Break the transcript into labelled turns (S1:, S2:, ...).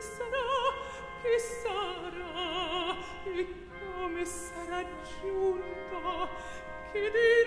S1: sarà e come sarà giunta? Che di